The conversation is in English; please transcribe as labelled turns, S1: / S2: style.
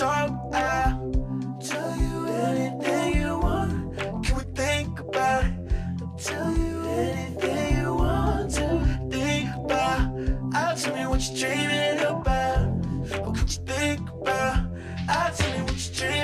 S1: talk. Uh, what you dreaming about. What could you think about? I'll tell you what you dreaming